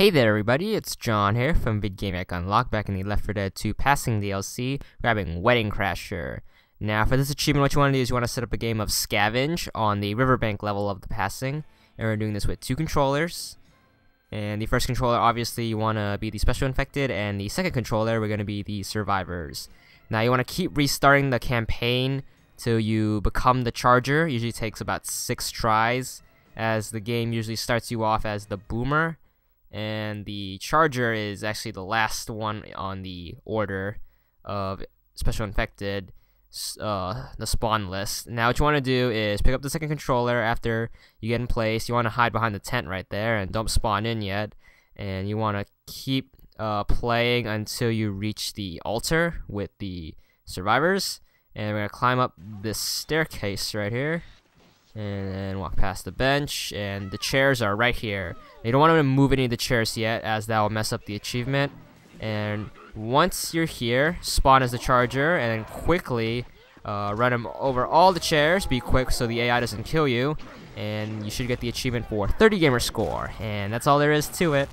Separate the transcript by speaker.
Speaker 1: Hey there everybody, it's John here from VidGamiac Unlocked back in the Left 4 Dead 2 Passing DLC, grabbing Wedding Crasher. Now for this achievement what you want to do is you want to set up a game of Scavenge on the Riverbank level of the Passing, and we're doing this with two controllers. And the first controller obviously you want to be the Special Infected, and the second controller we're going to be the Survivors. Now you want to keep restarting the campaign till you become the Charger, usually takes about 6 tries, as the game usually starts you off as the Boomer and the charger is actually the last one on the order of special infected uh, the spawn list. Now what you want to do is pick up the second controller after you get in place. You want to hide behind the tent right there and don't spawn in yet. And you want to keep uh, playing until you reach the altar with the survivors. And we're going to climb up this staircase right here and walk past the bench and the chairs are right here. You don't want to move any of the chairs yet as that will mess up the achievement. And once you're here spawn as the charger and then quickly uh, run him over all the chairs. Be quick so the AI doesn't kill you. And you should get the achievement for 30 gamer score. And that's all there is to it